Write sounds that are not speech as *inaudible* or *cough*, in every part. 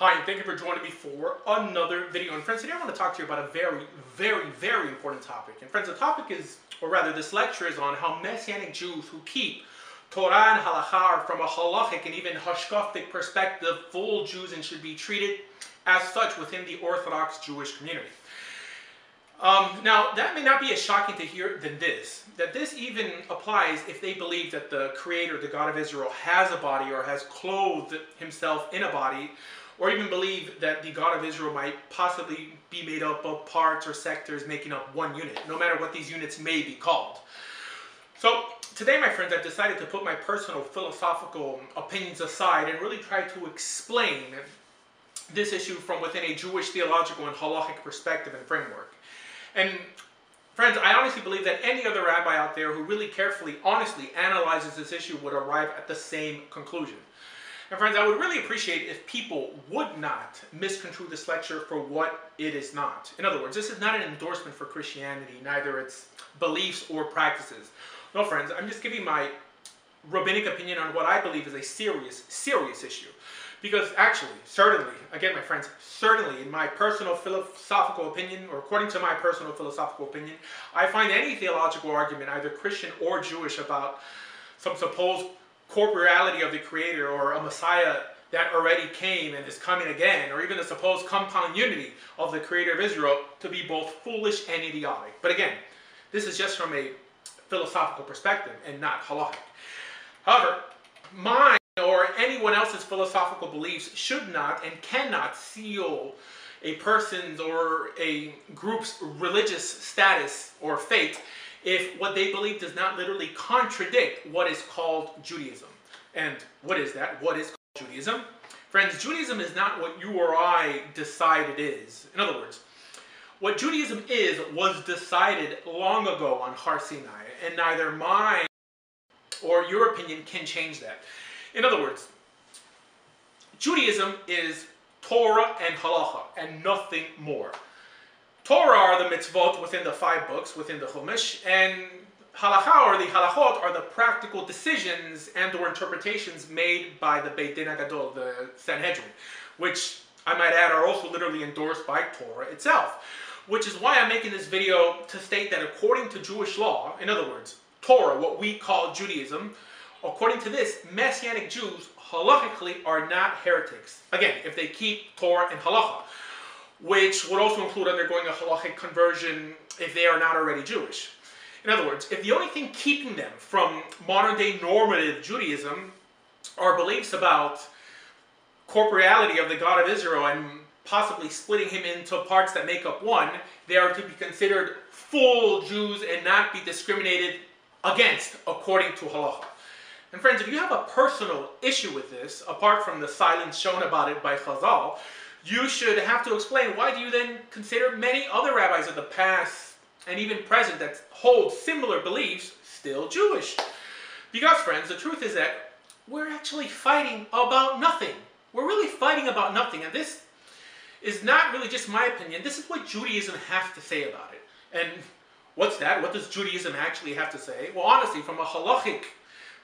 Hi, and thank you for joining me for another video. And friends, today I want to talk to you about a very, very, very important topic. And friends, the topic is, or rather this lecture is on how Messianic Jews who keep Torah and Halacha are from a halachic and even hashkafic perspective, full Jews and should be treated as such within the Orthodox Jewish community. Um, now, that may not be as shocking to hear than this, that this even applies if they believe that the Creator, the God of Israel, has a body or has clothed himself in a body, or even believe that the God of Israel might possibly be made up of parts or sectors making up one unit, no matter what these units may be called. So, today, my friends, I've decided to put my personal philosophical opinions aside and really try to explain this issue from within a Jewish theological and halachic perspective and framework. And friends, I honestly believe that any other rabbi out there who really carefully, honestly analyzes this issue would arrive at the same conclusion. And friends, I would really appreciate if people would not misconstrue this lecture for what it is not. In other words, this is not an endorsement for Christianity, neither its beliefs or practices. No, friends, I'm just giving my rabbinic opinion on what I believe is a serious, serious issue. Because actually, certainly, again, my friends, certainly, in my personal philosophical opinion, or according to my personal philosophical opinion, I find any theological argument, either Christian or Jewish, about some supposed corporeality of the Creator or a Messiah that already came and is coming again, or even the supposed compound unity of the Creator of Israel to be both foolish and idiotic. But again, this is just from a philosophical perspective and not halachic. However, my or anyone else's philosophical beliefs should not and cannot seal a person's or a group's religious status or fate if what they believe does not literally contradict what is called Judaism. And what is that? What is called Judaism? Friends, Judaism is not what you or I decide it is. In other words, what Judaism is was decided long ago on Har Sinai, and neither mine or your opinion can change that. In other words, Judaism is Torah and Halacha and nothing more. Torah are the mitzvot within the five books, within the Chumash, and Halacha or the Halachot are the practical decisions and or interpretations made by the Beit Din HaGadol, the Sanhedrin, which I might add are also literally endorsed by Torah itself. Which is why I'm making this video to state that according to Jewish law, in other words, Torah, what we call Judaism, According to this, Messianic Jews halachically are not heretics. Again, if they keep Torah and halacha, which would also include undergoing a halachic conversion if they are not already Jewish. In other words, if the only thing keeping them from modern day normative Judaism are beliefs about corporeality of the God of Israel and possibly splitting him into parts that make up one, they are to be considered full Jews and not be discriminated against according to halacha. And friends, if you have a personal issue with this, apart from the silence shown about it by Chazal, you should have to explain why do you then consider many other rabbis of the past and even present that hold similar beliefs still Jewish? Because, friends, the truth is that we're actually fighting about nothing. We're really fighting about nothing. And this is not really just my opinion. This is what Judaism has to say about it. And what's that? What does Judaism actually have to say? Well, honestly, from a halachic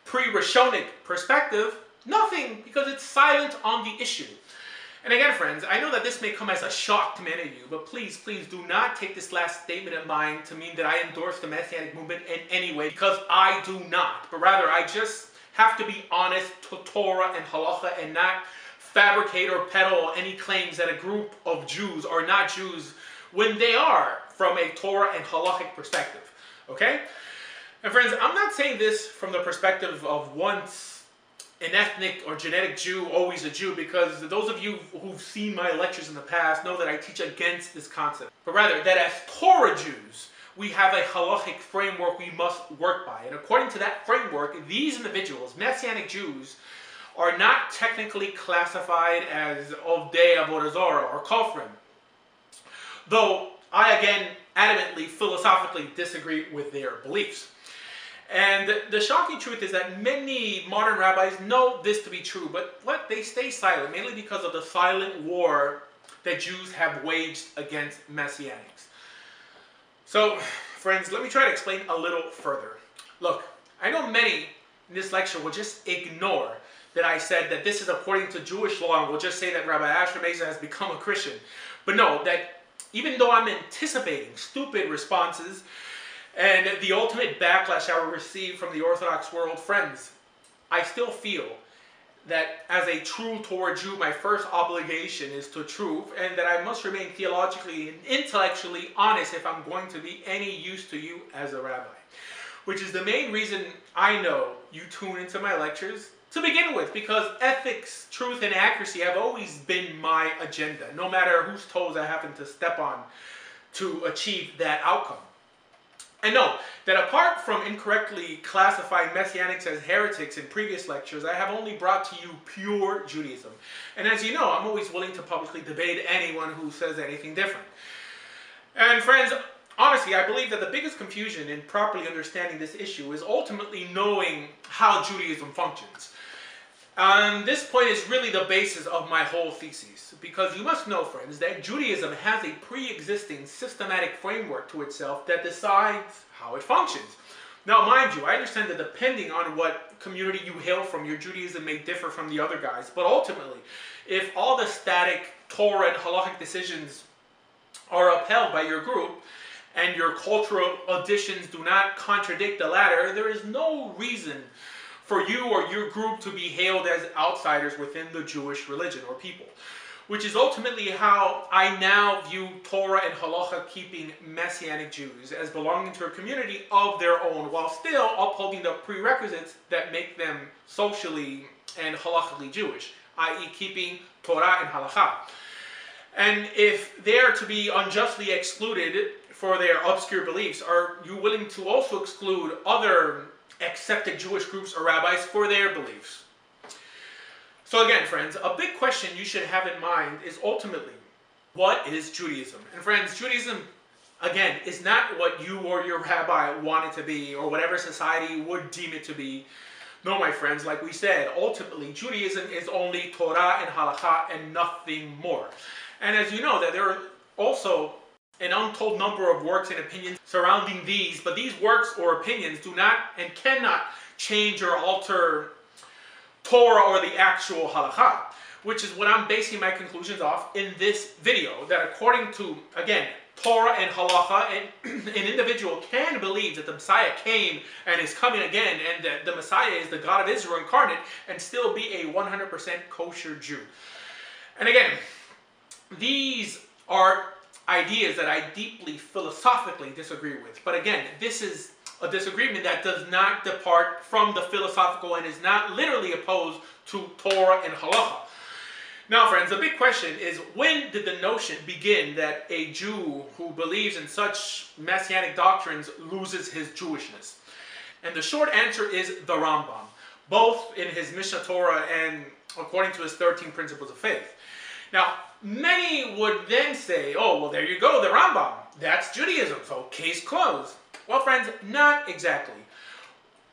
pre-Rishonic perspective, nothing, because it's silent on the issue. And again, friends, I know that this may come as a shock to many of you, but please, please do not take this last statement of mine to mean that I endorse the Messianic movement in any way, because I do not. But rather, I just have to be honest to Torah and Halacha and not fabricate or peddle any claims that a group of Jews are not Jews when they are from a Torah and Halachic perspective. Okay? And friends, I'm not saying this from the perspective of once an ethnic or genetic Jew, always a Jew, because those of you who've seen my lectures in the past know that I teach against this concept. But rather, that as Torah Jews, we have a halachic framework we must work by. And according to that framework, these individuals, Messianic Jews, are not technically classified as Ovdei Avodah Zarah or Kofrim. Though I again adamantly, philosophically disagree with their beliefs. And the shocking truth is that many modern rabbis know this to be true, but what they stay silent, mainly because of the silent war that Jews have waged against Messianics. So, friends, let me try to explain a little further. Look, I know many in this lecture will just ignore that I said that this is according to Jewish law and will just say that Rabbi Asher Meza has become a Christian. But no, that even though I'm anticipating stupid responses and the ultimate backlash I will receive from the Orthodox world friends, I still feel that as a true Torah Jew, my first obligation is to truth, and that I must remain theologically and intellectually honest if I'm going to be any use to you as a rabbi. Which is the main reason I know you tune into my lectures to begin with, because ethics, truth, and accuracy have always been my agenda, no matter whose toes I happen to step on to achieve that outcome. And note that apart from incorrectly classifying Messianics as heretics in previous lectures, I have only brought to you pure Judaism. And as you know, I'm always willing to publicly debate anyone who says anything different. And friends, honestly, I believe that the biggest confusion in properly understanding this issue is ultimately knowing how Judaism functions. And this point is really the basis of my whole thesis, because you must know, friends, that Judaism has a pre-existing systematic framework to itself that decides how it functions. Now, mind you, I understand that depending on what community you hail from, your Judaism may differ from the other guys, but ultimately, if all the static Torah and halachic decisions are upheld by your group, and your cultural additions do not contradict the latter, there is no reason for you or your group to be hailed as outsiders within the Jewish religion or people. Which is ultimately how I now view Torah and halacha keeping Messianic Jews as belonging to a community of their own, while still upholding the prerequisites that make them socially and halachically Jewish, i.e., keeping Torah and halacha. And if they are to be unjustly excluded for their obscure beliefs, are you willing to also exclude other accepted Jewish groups or rabbis for their beliefs. So again, friends, a big question you should have in mind is ultimately, what is Judaism? And friends, Judaism, again, is not what you or your rabbi want it to be or whatever society would deem it to be. No, my friends, like we said, ultimately, Judaism is only Torah and Halakha and nothing more. And as you know, that there are also an untold number of works and opinions surrounding these, but these works or opinions do not and cannot change or alter Torah or the actual halakha, which is what I'm basing my conclusions off in this video, that according to, again, Torah and halacha, *clears throat* an individual can believe that the Messiah came and is coming again, and that the Messiah is the God of Israel incarnate, and still be a 100% kosher Jew. And again, these are ideas that I deeply philosophically disagree with. But again, this is a disagreement that does not depart from the philosophical and is not literally opposed to Torah and Halacha. Now, friends, the big question is when did the notion begin that a Jew who believes in such messianic doctrines loses his Jewishness? And the short answer is the Rambam, both in his Mishnah Torah and according to his 13 principles of faith. Now, many would then say, oh, well, there you go, the Rambam. That's Judaism, so case closed. Well, friends, not exactly.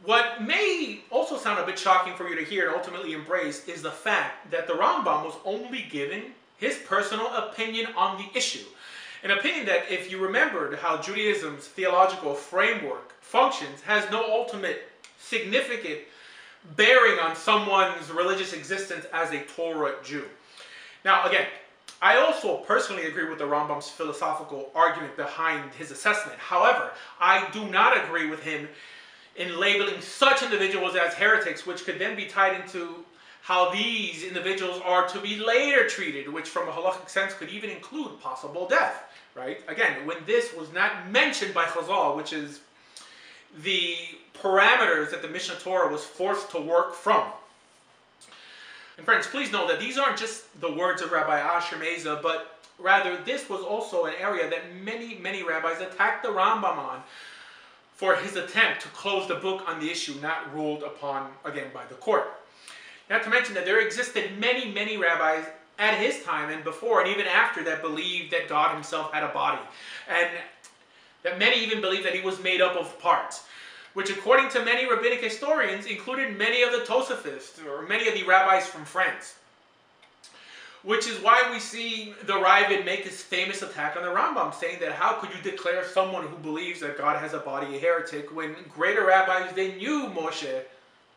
What may also sound a bit shocking for you to hear and ultimately embrace is the fact that the Rambam was only giving his personal opinion on the issue. An opinion that, if you remembered how Judaism's theological framework functions, has no ultimate significant bearing on someone's religious existence as a Torah Jew. Now, again, I also personally agree with the Rambam's philosophical argument behind his assessment. However, I do not agree with him in labeling such individuals as heretics, which could then be tied into how these individuals are to be later treated, which from a halachic sense could even include possible death, right? Again, when this was not mentioned by Chazal, which is the parameters that the Mishnah Torah was forced to work from, and friends, please know that these aren't just the words of Rabbi Asher Meza, but rather this was also an area that many, many rabbis attacked the Rambam on for his attempt to close the book on the issue not ruled upon, again, by the court. Not to mention that there existed many, many rabbis at his time and before and even after that believed that God himself had a body. And that many even believed that he was made up of parts which according to many rabbinic historians included many of the Tosafists, or many of the rabbis from France. Which is why we see the Raavad make his famous attack on the Rambam, saying that how could you declare someone who believes that God has a body a heretic when greater rabbis than you, Moshe,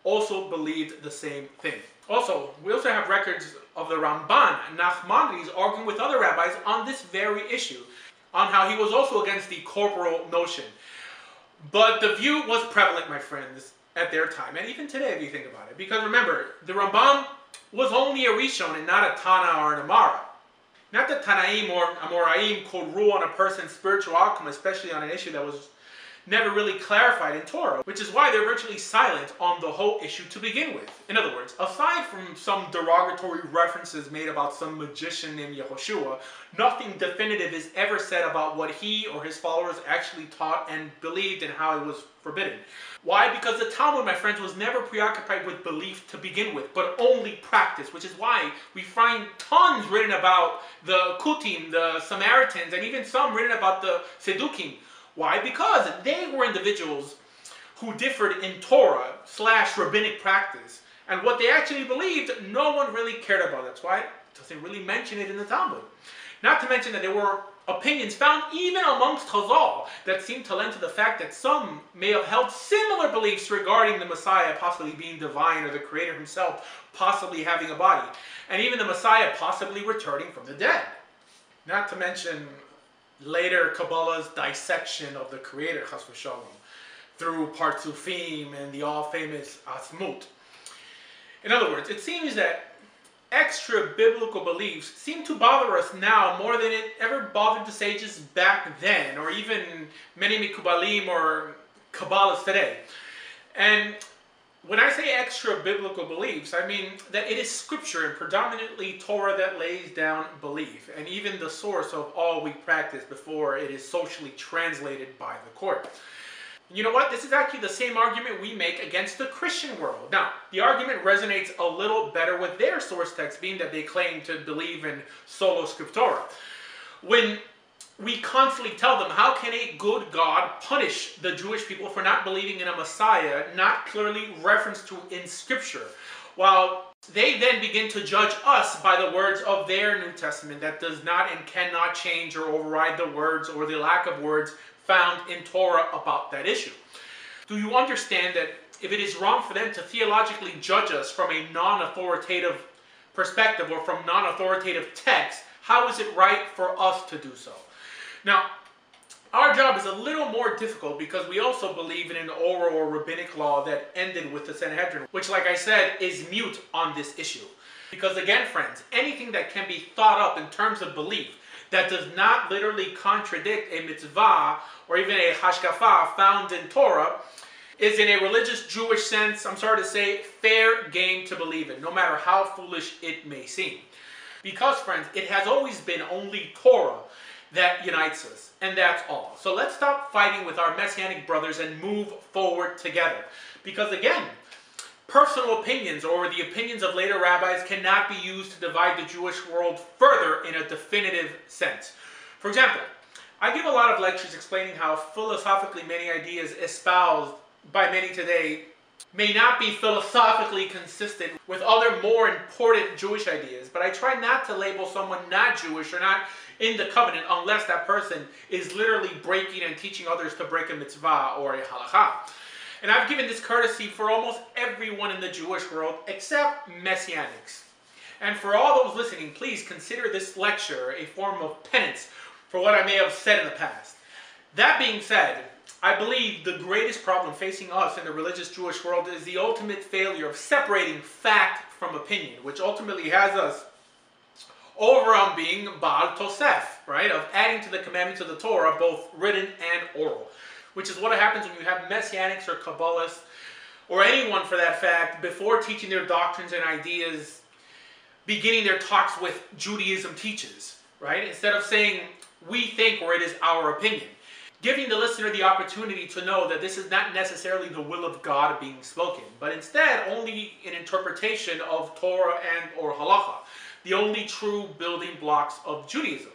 also believed the same thing. Also, we also have records of the Ramban, Nachmanides, arguing with other rabbis on this very issue, on how he was also against the corporal notion. But the view was prevalent, my friends, at their time, and even today if you think about it. Because remember, the Rambam was only a Rishon and not a Tana or an Amora. Not that Tanaim or Amoraim could rule on a person's spiritual outcome, especially on an issue that was never really clarified in Torah, which is why they're virtually silent on the whole issue to begin with. In other words, aside from some derogatory references made about some magician named Yehoshua, nothing definitive is ever said about what he or his followers actually taught and believed and how it was forbidden. Why? Because the Talmud, my friends, was never preoccupied with belief to begin with, but only practice, which is why we find tons written about the Kutim, the Samaritans, and even some written about the Sedukim, why? Because they were individuals who differed in Torah slash rabbinic practice. And what they actually believed, no one really cared about. That's why it doesn't really mention it in the Talmud. Not to mention that there were opinions found even amongst Chazal that seem to lend to the fact that some may have held similar beliefs regarding the Messiah possibly being divine or the Creator himself possibly having a body. And even the Messiah possibly returning from the dead. Not to mention later Kabbalah's dissection of the Creator, Chas v'shalom, through Partzufim and the all-famous Atzmut. In other words, it seems that extra biblical beliefs seem to bother us now more than it ever bothered the sages back then, or even many Mikubalim or Kabbalists today. And when I say extra biblical beliefs, I mean that it is scripture and predominantly Torah that lays down belief, and even the source of all we practice before it is socially translated by the court. You know what? This is actually the same argument we make against the Christian world. Now, the argument resonates a little better with their source text, being that they claim to believe in sola scriptura. When we constantly tell them, how can a good God punish the Jewish people for not believing in a Messiah, not clearly referenced to in Scripture? While they then begin to judge us by the words of their New Testament that does not and cannot change or override the words or the lack of words found in Torah about that issue. Do you understand that if it is wrong for them to theologically judge us from a non-authoritative perspective or from non-authoritative text, how is it right for us to do so? Now, our job is a little more difficult because we also believe in an oral or rabbinic law that ended with the Sanhedrin, which, like I said, is mute on this issue. Because again, friends, anything that can be thought up in terms of belief that does not literally contradict a mitzvah or even a hashkafa found in Torah is in a religious Jewish sense, I'm sorry to say, fair game to believe in, no matter how foolish it may seem. Because, friends, it has always been only Torah that unites us. And that's all. So let's stop fighting with our Messianic brothers and move forward together. Because again, personal opinions or the opinions of later rabbis cannot be used to divide the Jewish world further in a definitive sense. For example, I give a lot of lectures explaining how philosophically many ideas espoused by many today may not be philosophically consistent with other more important Jewish ideas, but I try not to label someone not Jewish or not in the covenant unless that person is literally breaking and teaching others to break a mitzvah or a halacha. And I've given this courtesy for almost everyone in the Jewish world except Messianics. And for all those listening, please consider this lecture a form of penance for what I may have said in the past. That being said, I believe the greatest problem facing us in the religious Jewish world is the ultimate failure of separating fact from opinion, which ultimately has us over on being Baal Tosef, right? Of adding to the commandments of the Torah, both written and oral. Which is what happens when you have Messianics or Kabbalists, or anyone for that fact, before teaching their doctrines and ideas, beginning their talks with Judaism teaches, right? Instead of saying, we think or it is our opinion. Giving the listener the opportunity to know that this is not necessarily the will of God being spoken, but instead only an interpretation of Torah and or halacha the only true building blocks of Judaism.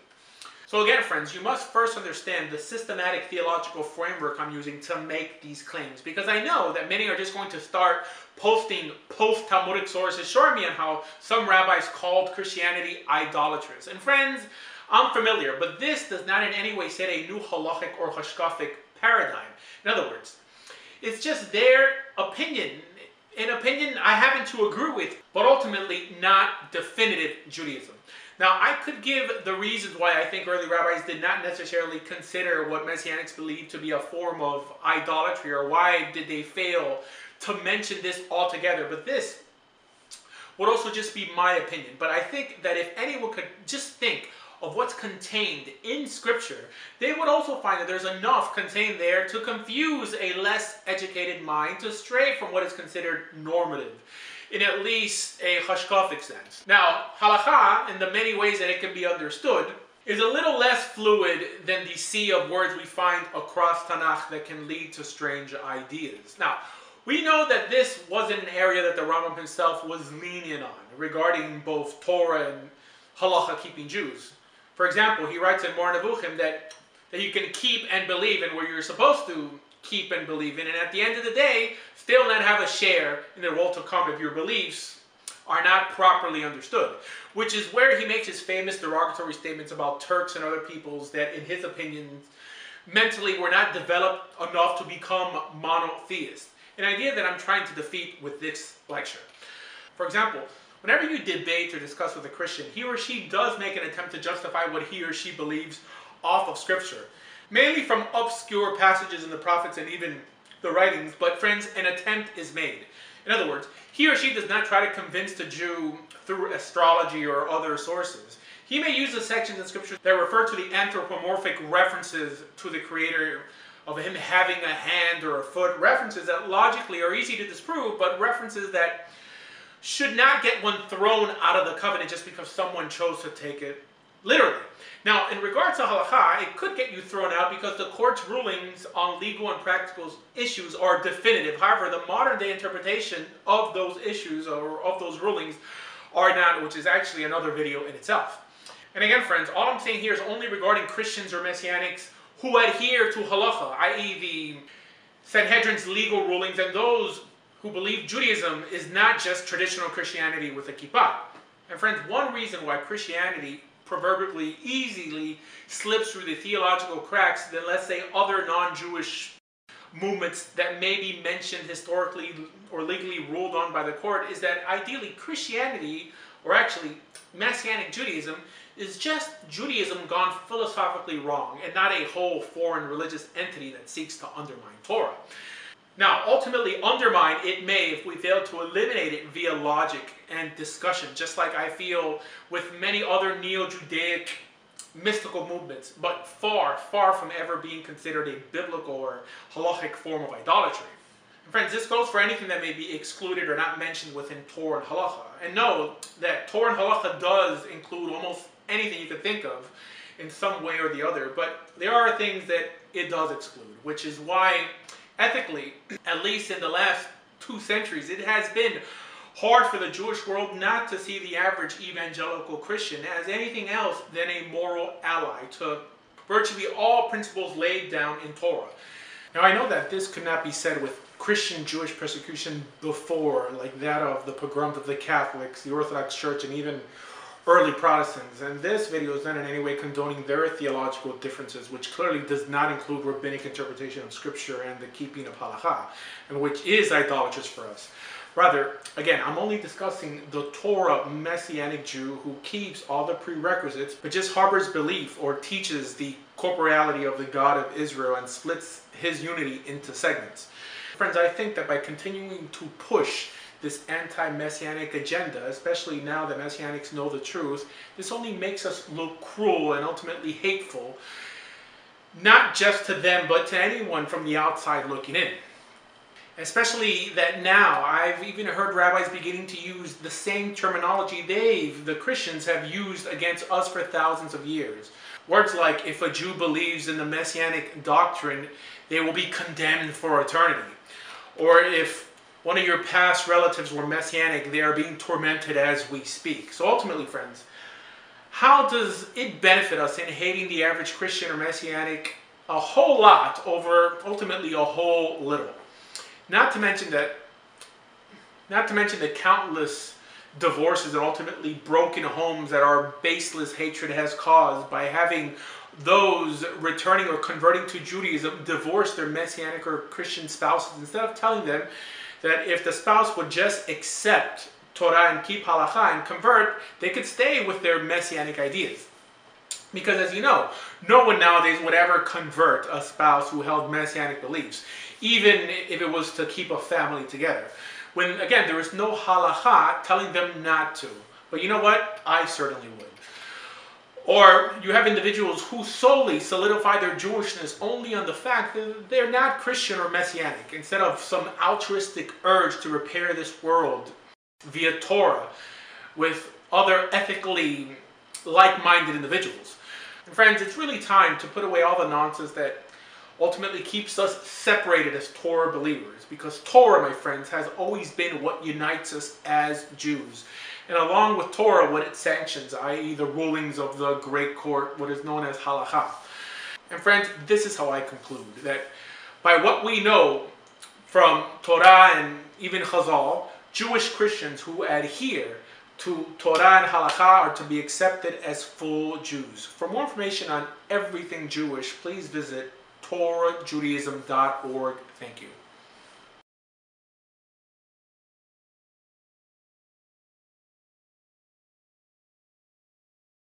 So again, friends, you must first understand the systematic theological framework I'm using to make these claims, because I know that many are just going to start posting post-Talmudic sources showing me on how some rabbis called Christianity idolatrous. And friends, I'm familiar, but this does not in any way set a new halachic or hashkafic paradigm. In other words, it's just their opinion an opinion I happen to agree with, but ultimately not definitive Judaism. Now, I could give the reasons why I think early rabbis did not necessarily consider what Messianics believed to be a form of idolatry, or why did they fail to mention this altogether. But this would also just be my opinion. But I think that if anyone could just contained in Scripture, they would also find that there's enough contained there to confuse a less educated mind to stray from what is considered normative in at least a hashkafic sense. Now, halacha, in the many ways that it can be understood, is a little less fluid than the sea of words we find across Tanakh that can lead to strange ideas. Now, we know that this wasn't an area that the Rambam himself was lenient on regarding both Torah and halacha keeping Jews. For example, he writes in Moreh Nevuchim that, that you can keep and believe in where you're supposed to keep and believe in, and at the end of the day, still not have a share in the world to come if your beliefs are not properly understood. Which is where he makes his famous derogatory statements about Turks and other peoples that, in his opinion, mentally were not developed enough to become monotheists an idea that I'm trying to defeat with this lecture. For example, whenever you debate or discuss with a Christian, he or she does make an attempt to justify what he or she believes off of Scripture, mainly from obscure passages in the prophets and even the writings, but friends, an attempt is made. In other words, he or she does not try to convince the Jew through astrology or other sources. He may use the sections in Scripture that refer to the anthropomorphic references to the Creator of him having a hand or a foot, references that logically are easy to disprove, but references that should not get one thrown out of the covenant just because someone chose to take it literally. Now, in regards to halacha, it could get you thrown out because the court's rulings on legal and practical issues are definitive. However, the modern day interpretation of those issues or of those rulings are not, which is actually another video in itself. And again, friends, all I'm saying here is only regarding Christians or Messianics who adhere to halacha, i.e. the Sanhedrin's legal rulings, and those who believe Judaism is not just traditional Christianity with a kippah. And friends, one reason why Christianity proverbially easily slips through the theological cracks than, let's say, other non-Jewish movements that may be mentioned historically or legally ruled on by the court is that ideally Christianity, or actually Messianic Judaism, is just Judaism gone philosophically wrong and not a whole foreign religious entity that seeks to undermine Torah. Now, ultimately undermine it may if we fail to eliminate it via logic and discussion, just like I feel with many other neo-Judaic mystical movements, but far, far from ever being considered a biblical or halachic form of idolatry. And friends, this goes for anything that may be excluded or not mentioned within Torah and halacha. And know that Torah and halacha does include almost anything you could think of in some way or the other. But there are things that it does exclude, which is why ethically, at least in the last two centuries, it has been hard for the Jewish world not to see the average evangelical Christian as anything else than a moral ally to virtually all principles laid down in Torah. Now I know that this could not be said with Christian Jewish persecution before, like that of the pogroms of the Catholics, the Orthodox Church, and even early Protestants. And this video is not in any way condoning their theological differences, which clearly does not include rabbinic interpretation of scripture and the keeping of halakha, and which is idolatrous for us. Rather, again, I'm only discussing the Torah Messianic Jew who keeps all the prerequisites, but just harbors belief or teaches the corporeality of the God of Israel and splits his unity into segments. Friends, I think that by continuing to push this anti-messianic agenda, especially now that messianics know the truth, this only makes us look cruel and ultimately hateful, not just to them, but to anyone from the outside looking in. Especially that now, I've even heard rabbis beginning to use the same terminology they, the Christians, have used against us for thousands of years. Words like, if a Jew believes in the messianic doctrine, they will be condemned for eternity. Or if one of your past relatives were messianic, they are being tormented as we speak. So ultimately, friends, how does it benefit us in hating the average Christian or messianic a whole lot over ultimately a whole little? Not to mention that, not to mention the countless divorces and ultimately broken homes that our baseless hatred has caused by having those returning or converting to Judaism divorce their messianic or Christian spouses instead of telling them that if the spouse would just accept Torah and keep halacha and convert, they could stay with their messianic ideas. Because as you know, no one nowadays would ever convert a spouse who held messianic beliefs, even if it was to keep a family together. When, again, there is no halacha telling them not to. But you know what? I certainly would. Or you have individuals who solely solidify their Jewishness only on the fact that they're not Christian or Messianic, instead of some altruistic urge to repair this world via Torah with other ethically like minded individuals. And friends, it's really time to put away all the nonsense that ultimately keeps us separated as Torah believers. Because Torah, my friends, has always been what unites us as Jews. And along with Torah, what it sanctions, i.e., the rulings of the great court, what is known as halakha. And friends, this is how I conclude that by what we know from Torah and even Chazal, Jewish Christians who adhere to Torah and Halakha are to be accepted as full Jews. For more information on everything Jewish, please visit TorahJudaism.org. Thank you.